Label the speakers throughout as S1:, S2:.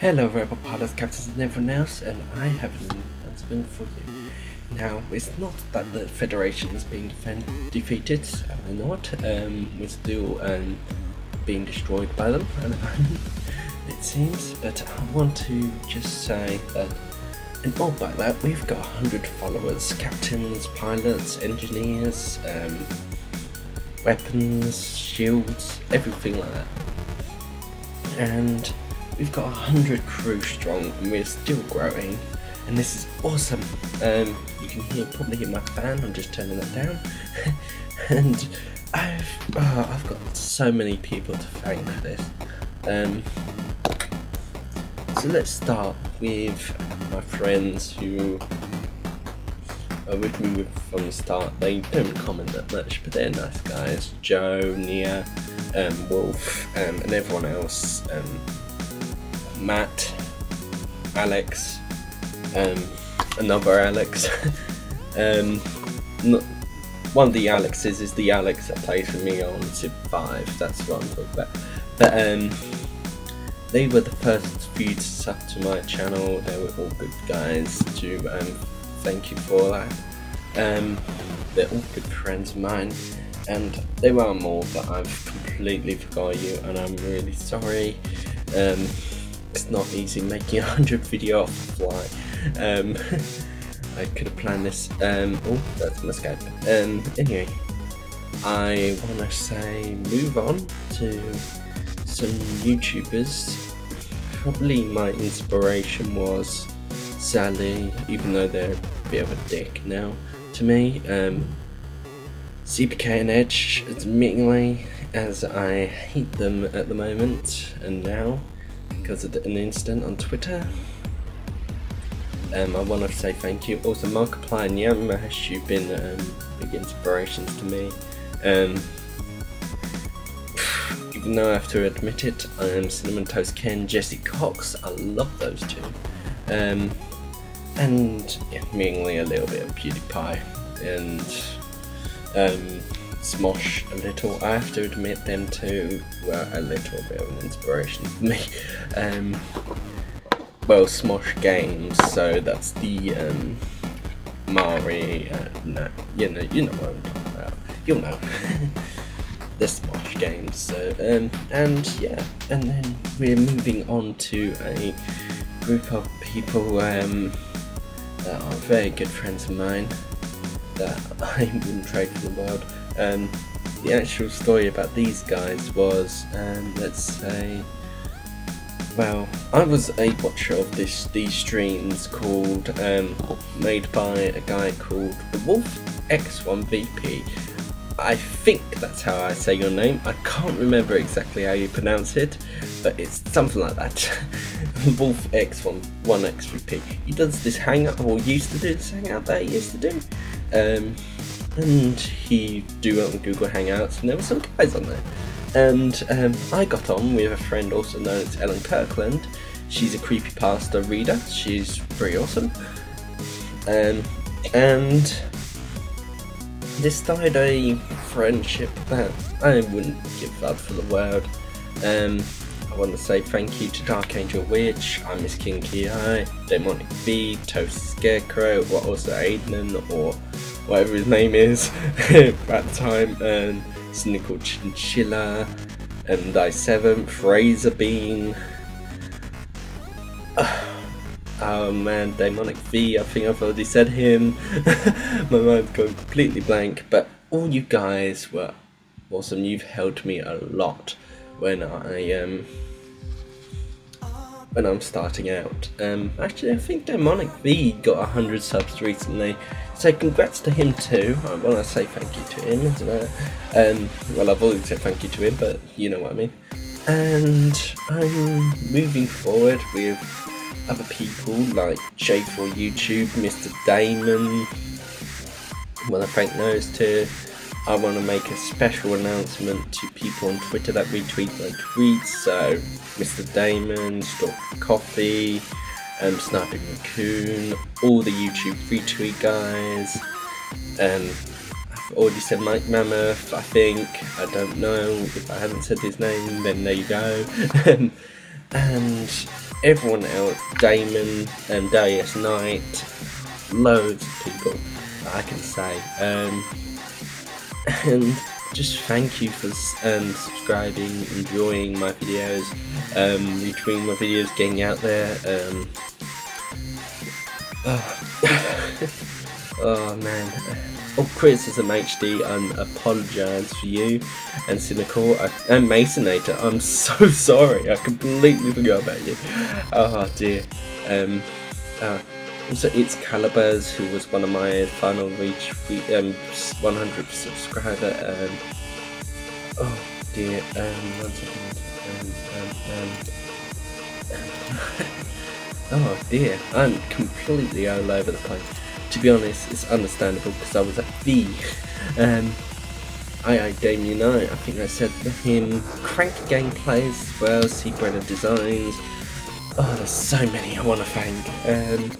S1: Hello, Rebel pilots, captains, and everyone else, and I have an announcement for you. Now, it's not that the Federation is being defeated, certainly not. Um, we're still um, being destroyed by them, it seems. But I want to just say that, and all by that, we've got 100 followers captains, pilots, engineers, um, weapons, shields, everything like that. And We've got 100 crew strong and we're still growing and this is awesome. Um, you can hear probably hear my fan, I'm just turning that down. and I've, oh, I've got so many people to thank for this. Um, so let's start with my friends who are with me from the start. They don't comment that much, but they're nice guys. Joe, Nia, um, Wolf, um, and everyone else. Um, Matt, Alex, um, another Alex. um, one of the Alexes is the Alex that plays for me on Civ 5, that's what I'm talking about. But um, they were the first few to sub to my channel, they were all good guys to um, thank you for that. Um, they're all good friends of mine, and there were more, but I've completely forgot you, and I'm really sorry. Um, it's not easy making a 100 video off the fly. Um, I could have planned this. Um, oh, that's my Skype. Um, anyway, I want to say move on to some YouTubers. Probably my inspiration was Sally, even though they're a bit of a dick now to me. Um, CPK and Edge, admittingly, as I hate them at the moment and now because of an incident on Twitter. Um, I want to say thank you. Also, Markiplier and Yamash, you've been um, big inspirations to me. Um, even though I have to admit it, I am Cinnamon Toast Ken, Jesse Cox. I love those two. Um, and yeah, mainly a little bit of PewDiePie and um, Smosh a little. I have to admit them two were a little bit of an inspiration for me. Um, well, Smosh Games, so that's the um, Mari, uh, no, you know, you know what I'm talking about. You'll know. the Smosh Games, so, um, and yeah, and then we're moving on to a group of people um, that are very good friends of mine that I wouldn't trade for the world. Um, the actual story about these guys was, um, let's say, well, I was a watcher of this these streams called, um, made by a guy called the Wolf X1VP. I think that's how I say your name. I can't remember exactly how you pronounce it, but it's something like that. Wolf X1 1XVP. He does this hangout, or used to do this hangout that he used to do. Um, and he do it on Google Hangouts, and there were some guys on there. And um, I got on with a friend also known as Ellen Kirkland. She's a creepy pasta reader. She's pretty awesome. Um, and this started a friendship that I wouldn't give up for the world. Um, I want to say thank you to Dark Angel Witch, I Miss King Ki Demonic V, Toast Scarecrow, or also Aiden, or whatever his name is at the time, and Cynical Chinchilla, and I Seventh, Fraser Bean. Oh man, Demonic V, I think I've already said him. My mind's completely blank, but all you guys were awesome. You've helped me a lot when I um when I'm starting out. Um, actually, I think Demonic V got 100 subs recently, so congrats to him too. I want to say thank you to him as well. Um, well, I've already said thank you to him, but you know what I mean. And I'm moving forward with other people like J4 YouTube, Mr. Damon. I want to thank those two. I want to make a special announcement to people on Twitter that retweet my tweets. So, Mr. Damon, Stop Coffee, um, Sniping Raccoon, all the YouTube retweet guys. Um, I've already said Mike Mammoth, I think. I don't know. If I haven't said his name, then there you go. and everyone else, Damon and Darius Knight, loads of people I can say. Um, and just thank you for um, subscribing, enjoying my videos, um, retweeting my videos, getting out there. Um, oh, oh man. Oh, criticism HD, I apologise for you and Cynical I, and Masonator. I'm so sorry. I completely forgot about you. Oh dear. Um, uh, also, it's Calibers, who was one of my final reach um, 100 subscriber. Um, oh dear, um, one second. Um, um, um, oh dear, I'm completely all over the place. To be honest, it's understandable because I was at the. Um, I, I Damien I, I think I said him, Cranky Gameplays as well, Secret Designs. Oh, there's so many I want to thank. Um,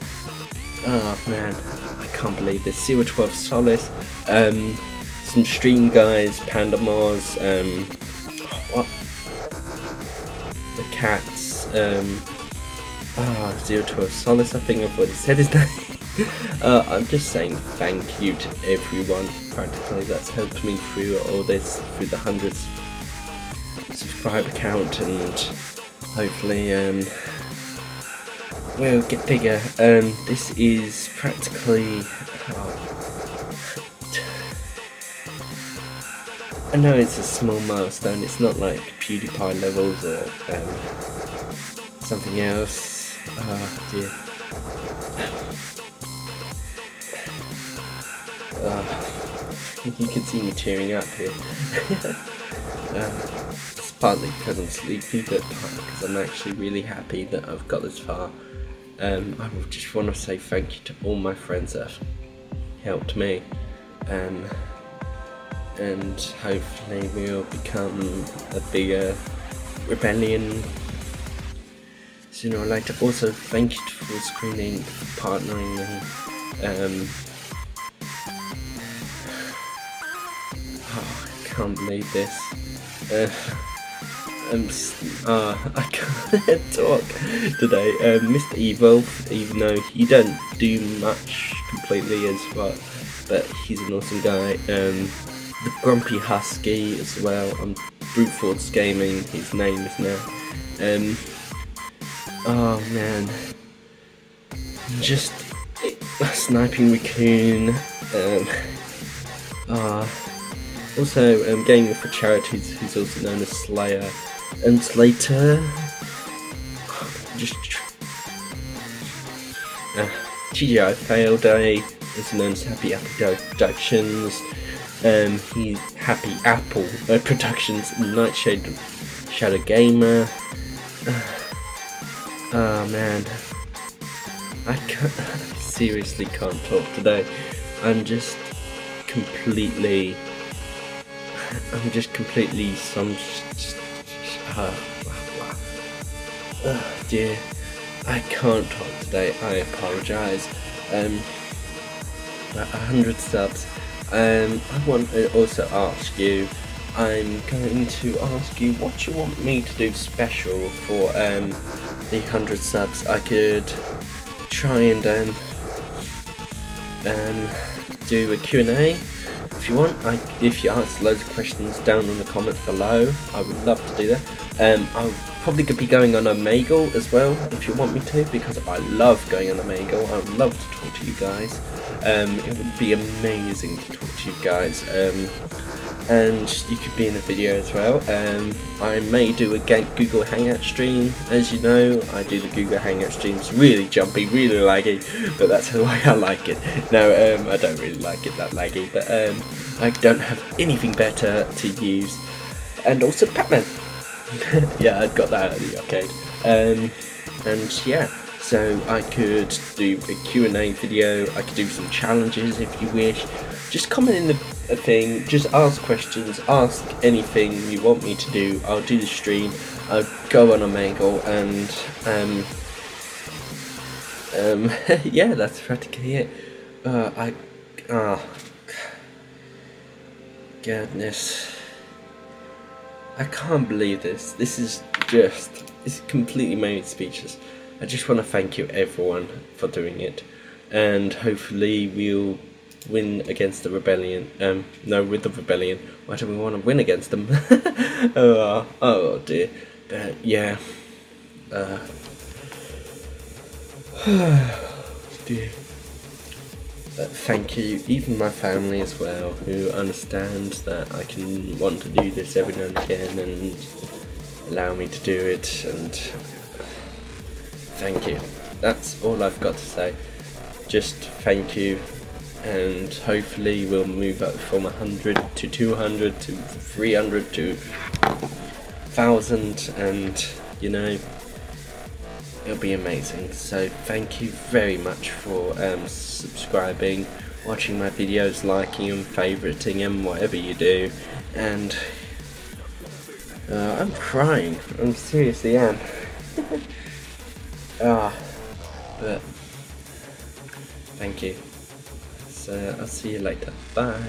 S1: Oh man, I can't believe this. 012 Solace, um, some stream guys, Panda Mars, um, what? The cats, um, ah, oh, 012 Solace, I think I've already said his name. uh, I'm just saying thank you to everyone, practically, that's helped me through all this, through the hundreds subscriber count, and hopefully, um, will get bigger. Um, this is practically. I know it's a small milestone. It's not like PewDiePie levels or um, something else. Oh dear. Oh, you can see me tearing up here. uh, it's partly because I'm sleepy, but partly because I'm actually really happy that I've got this far. Um, I just want to say thank you to all my friends that helped me um, and hopefully we'll become a bigger rebellion sooner or later. Also thank you for screening, for partnering me. Um, oh, I can't believe this. Uh, I'm, uh, I can't talk today. Um, Mr. Evil, even though he don't do much completely as well, but he's an awesome guy. Um, the Grumpy Husky as well on Brute Force Gaming, his name is now. Um, oh man, just sniping raccoon. Um, uh, also, um, Gaming for Charities, who's also known as Slayer and later. Just uh, TGI failed day is known as Happy Apple Productions. Um, he's Happy Apple uh, Productions Nightshade Shadow Gamer. Uh, oh man. I can't seriously can't talk today. I'm just completely I'm just completely some just oh dear, I can't talk today, I apologise. Um, a hundred subs. Um, I want to also ask you, I'm going to ask you what you want me to do special for um, the 100 subs. I could try and um, um, do a Q&A if you want. I, if you ask loads of questions down in the comments below, I would love to do that. Um, I'll probably be going on Omegle as well, if you want me to, because I love going on Omegle. I would love to talk to you guys. Um, it would be amazing to talk to you guys. Um, and you could be in a video as well. Um, I may do a Google Hangout stream. As you know, I do the Google Hangout streams really jumpy, really laggy, but that's the way I like it. No, um, I don't really like it that laggy, but um, I don't have anything better to use. And also Pac-Man. yeah, I'd got that at the arcade. Um, and yeah, so I could do a Q&A video, I could do some challenges if you wish. Just comment in the thing, just ask questions, ask anything you want me to do. I'll do the stream, I'll go on Omegle and um, um, yeah, that's practically it. Uh, I, ah, oh, goodness. I can't believe this. This is just, it's completely made me speechless. I just want to thank you everyone for doing it, and hopefully we'll win against the rebellion. Um, no, with the rebellion. Why do we want to win against them? oh, oh dear. But yeah. Uh, dear. But thank you, even my family as well, who understand that I can want to do this every now and again and allow me to do it. And thank you. That's all I've got to say. Just thank you and hopefully we'll move up from 100 to 200 to 300 to 1000 and you know it'll be amazing. So thank you very much for um, subscribing watching my videos liking them favoriting them whatever you do. And uh, I'm crying. I'm seriously am. Ah but thank you. So I'll see you later. Bye.